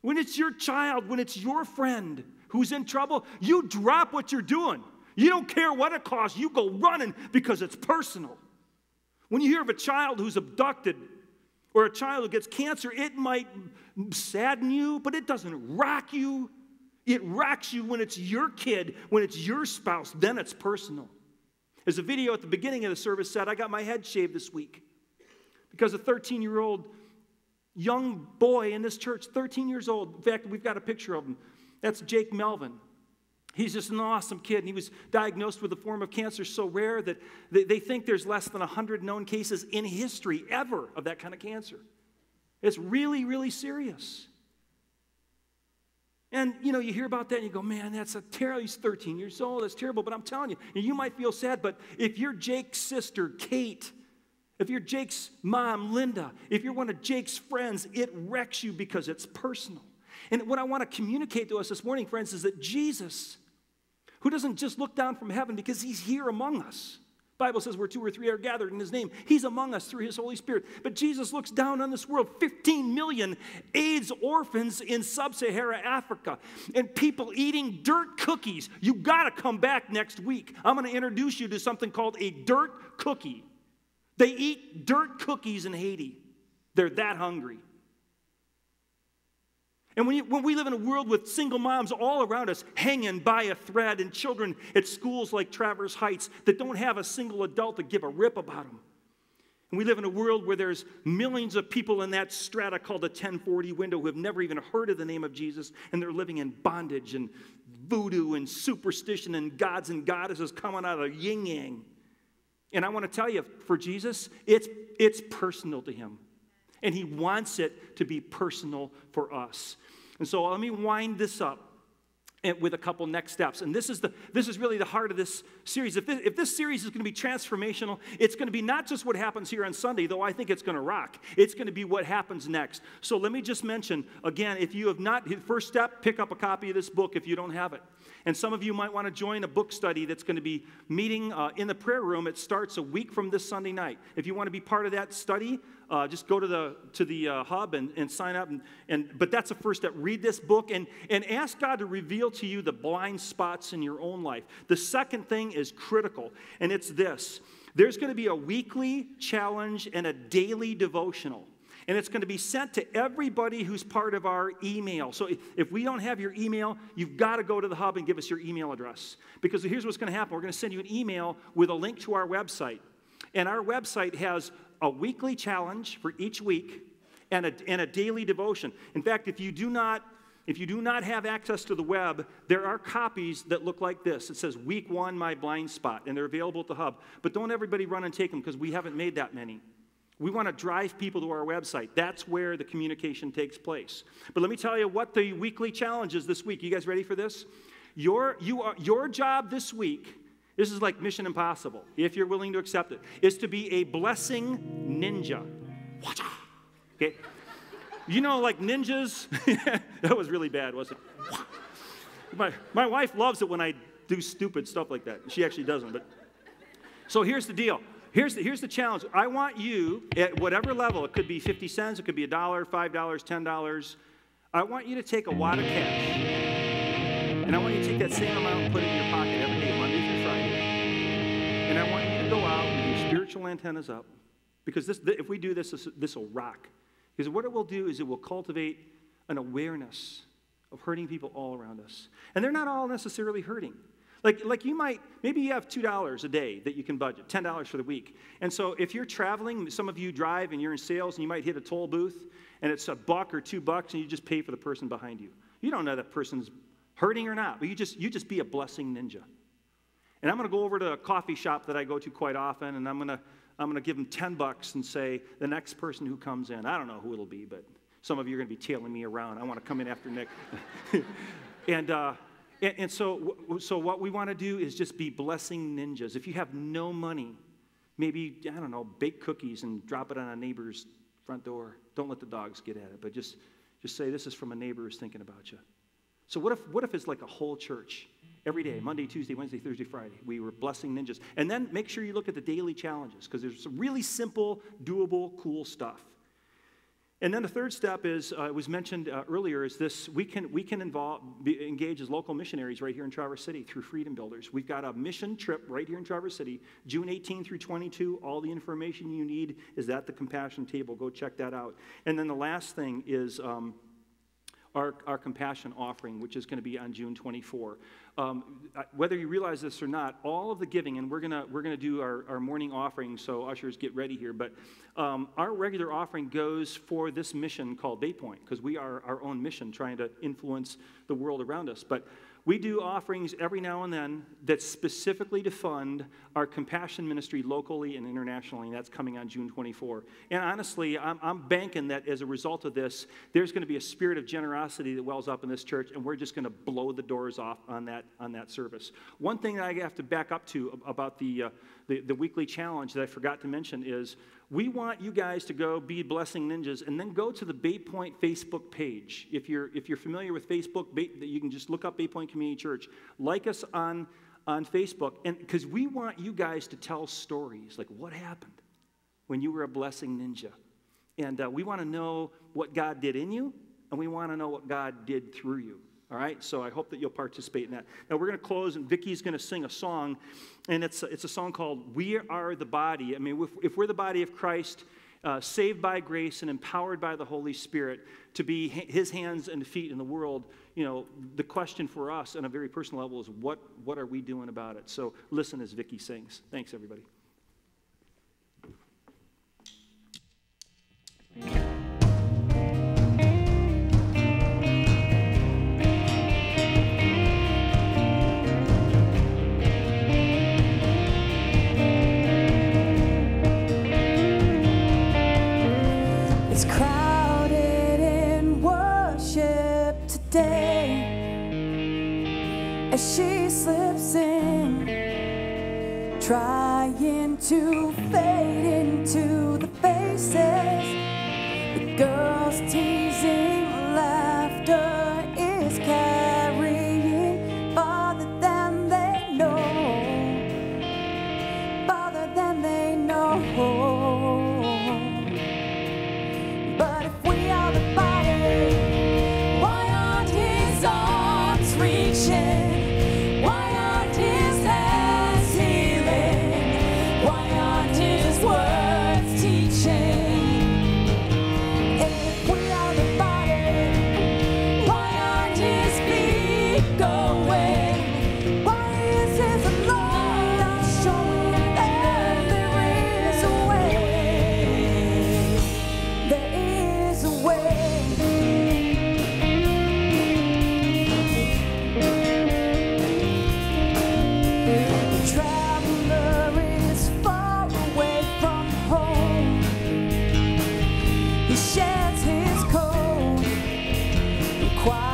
when it's your child, when it's your friend who's in trouble, you drop what you're doing. You don't care what it costs, you go running because it's personal. When you hear of a child who's abducted or a child who gets cancer, it might sadden you, but it doesn't rock you. It rocks you when it's your kid, when it's your spouse, then it's personal. As a video at the beginning of the service said, I got my head shaved this week because a 13 year old young boy in this church, 13 years old, in fact, we've got a picture of him. That's Jake Melvin. He's just an awesome kid, and he was diagnosed with a form of cancer so rare that they, think there's less than 100 known cases in history ever of that kind of cancer. It's really, really serious. And you know, you hear about that and you go, man, that's a terrible. He's 13 years old. That's terrible. But I'm telling you, you might feel sad, but if you're Jake's sister, Kate, if you're Jake's mom, Linda, if you're one of Jake's friends, it wrecks you because it's personal. And what I want to communicate to us this morning, friends, is that Jesus, who doesn't just look down from heaven because he's here among us. Bible says where two or three are gathered in his name. He's among us through his Holy Spirit. But Jesus looks down on this world 15 million AIDS orphans in sub Saharan Africa and people eating dirt cookies. You got to come back next week. I'm going to introduce you to something called a dirt cookie. They eat dirt cookies in Haiti. They're that hungry. And when, you, when, we live in a world with single moms all around us hanging by a thread and children at schools like Traverse Heights that don't have a single adult to give a rip about them. And we live in a world where there's millions of people in that strata called the 1040 window who have never even heard of the name of Jesus and they're living in bondage and voodoo and superstition and gods and goddesses coming out of yin yang. And I want to tell you, for Jesus, it's, it's personal to him. And he wants it to be personal for us. And so let me wind this up eh, with a couple next steps. And this is, the, this is really the heart of this series. If this, if this series is going to be transformational, it's going to be not just what happens here on Sunday, though I think it's going to rock. It's going to be what happens next. So let me just mention again if you have not, first step, pick up a copy of this book if you don't have it. And some of you might want to join a book study that's going to be meeting uh, in the prayer room. It starts a week from this Sunday night. If you want to be part of that study, uh, just go to the to the uh, hub and, and sign up. And, and but that's the first step. Read this book and and ask God to reveal to you the blind spots in your own life. The second thing is critical, and it's this: There's going to be a weekly challenge and a daily devotional. And it's going to be sent to everybody who's part of our email. So if- we don't have your email, you've got to go to the hub and give us your email address. Because here's what's going to happen we're going to send you an email with a link to our website. And our website has a weekly challenge for each week and a, and a daily devotion. In fact, if you do not if you do not have access to the web, there are copies that look like this. It says Week One, My Blind Spot, and they're available at the hub. But don't everybody run and take them because we haven't made that many. We want to drive people to our website. That's where the communication takes place. But let me tell you what the weekly challenge is this week. You guys ready for this? Your, you are, your job this week, this is like Mission Impossible, if you're willing to accept it, is to be a blessing ninja. Okay? You know, like ninjas? that was really bad, wasn't it? My, my wife loves it when I do stupid stuff like that. She actually doesn't, but so here's the deal. Here's the, here's the challenge. I want you, at whatever level, it could be 50 cents, it could be a dollar, $5, $10, I want you to take a wad of cash. And I want you to take that same amount and put it in your pocket every day, Monday through Friday. And I want you to go out with your spiritual antennas up. Because this, if we do this, this, will rock. Because what it will do is it will cultivate an awareness of hurting people all around us. And they're not all necessarily hurting. Like, like you might, maybe you have $2 a day that you can budget, $10 for the week. And so if you're traveling, some of you drive and you're in sales and you might hit a toll booth and it's a buck or two bucks and you just pay for the person behind you. You don't know that person's hurting or not, but you just, you just be a blessing ninja. And I'm going to go over to a coffee shop that I go to quite often, and I'm going to I'm going to give them 10 bucks and say the next person who comes in. I don't know who it'll be, but some of you are going to be tailing me around. I want to come in after Nick. and, uh, and, and so, so what we want to do is just be blessing ninjas. If you have no money, maybe I don't know, bake cookies and drop it on a neighbor's front door. Don't let the dogs get at it, but just just say this is from a neighbor who's thinking about you. So what if what if it's like a whole church? Every day, Monday, Tuesday, Wednesday, Thursday, Friday, we were blessing ninjas. And then make sure you look at the daily challenges because there's some really simple, doable, cool stuff. And then the third step is, uh, was mentioned uh, earlier, is this we can, we can involve, be, engage as local missionaries right here in Traverse City through Freedom Builders. We've got a mission trip right here in Traverse City, June 18 through 22. All the information you need is at the compassion table. Go check that out. And then the last thing is, um, our, our compassion offering, which is going to be on June 24. Um, whether you realize this or not, all of the giving, and we're going to we're gonna do our, our morning offering, so ushers get ready here, but um, our regular offering goes for this mission called Bay Pointe, because we are our own mission trying to influence the world around us. But we do offerings every now and then that's specifically to fund our compassion ministry locally and internationally, and that's coming on June 24. And honestly, I'm, I'm banking that as a result of this, there's going to be a spirit of generosity that wells up in this church, and we're just going to blow the doors off on that, on that service. One thing that I have to back up to about the, uh, the, the weekly challenge that I forgot to mention is we want you guys to go be blessing ninjas and then go to the Bay Pointe Facebook page. If you're, if you're familiar with Facebook, you can just look up Bay Pointe Community Church. Like us on, on Facebook, and because we want you guys to tell stories like what happened when you were a blessing ninja. And uh, we want to know what God did in you, and we want to know what God did through you. All right, so I hope that you'll participate in that. Now we're going to close, and Vicky's going to sing a song, and it's it's a song called "We Are the Body." I mean, if, if we're the body of Christ, uh, saved by grace and empowered by the Holy Spirit to be His hands and feet in the world, you know, the question for us on a very personal level is what what are we doing about it? So listen as Vicky sings. Thanks, everybody. Slips in, trying to fade into the faces. And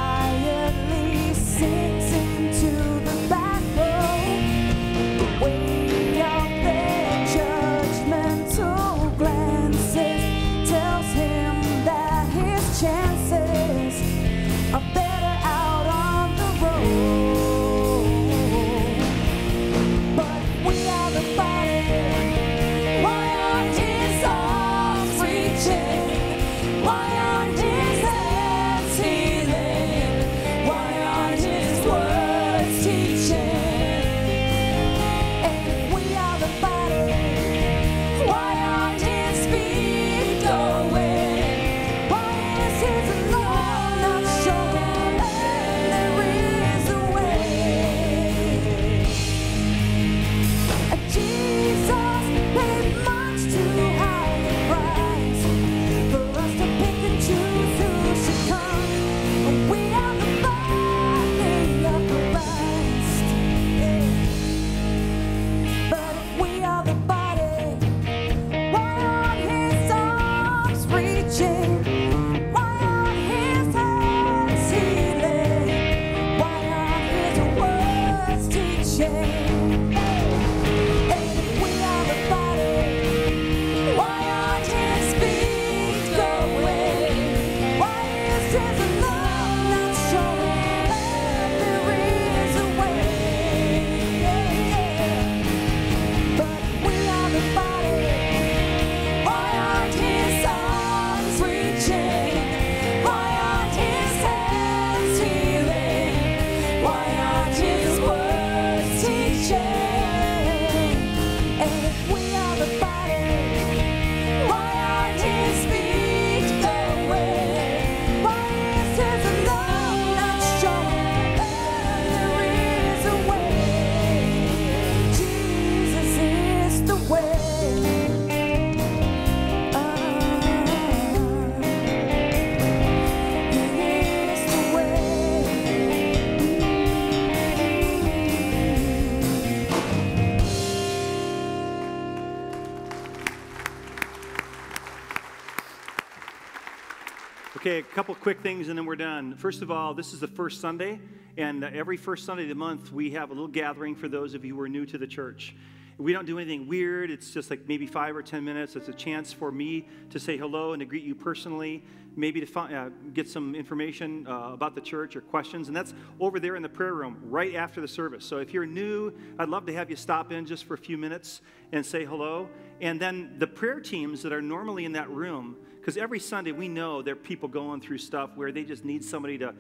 Okay, a couple quick things and then we're done. First of all, this is the first Sunday, and uh, every first Sunday of the month, we have a little gathering for those of you who are new to the church. We don't do anything weird. It's just like maybe five or 10 minutes. It's a chance for me to say hello and to greet you personally, maybe to fi- uh, get some information uh, about the church or questions. And that's over there in the prayer room right after the service. So if you're new, I'd love to have you stop in just for a few minutes and say hello. And then the prayer teams that are normally in that room, because every Sunday we know there are people going through stuff where they just need somebody to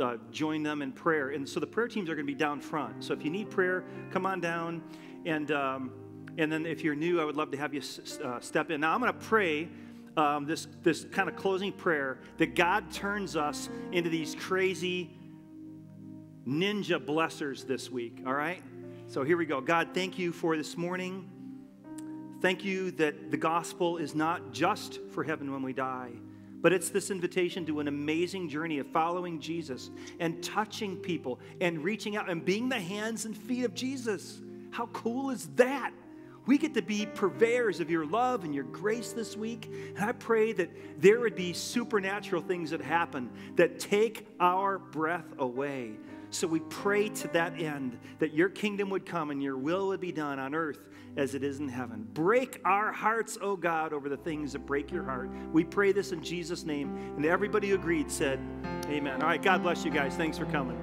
uh, join them in prayer. And so the prayer teams are going to be down front. So if you need prayer, come on down. And, um, and then if you're new, I would love to have you uh, step in. Now I'm going to pray um, this, this kind of closing prayer that God turns us into these crazy ninja blessers this week, all right? So here we go. God, thank you for this morning. Thank you that the gospel is not just for heaven when we die, but it's this invitation to an amazing journey of following Jesus and touching people and reaching out and being the hands and feet of Jesus. How cool is that? We get to be purveyors of your love and your grace this week. And I pray that there would be supernatural things that happen that take our breath away. So we pray to that end that your kingdom would come and your will would be done on earth as it is in heaven. Break our hearts, oh God, over the things that break your heart. We pray this in Jesus' name. And everybody who agreed said, Amen. All right, God bless you guys. Thanks for coming.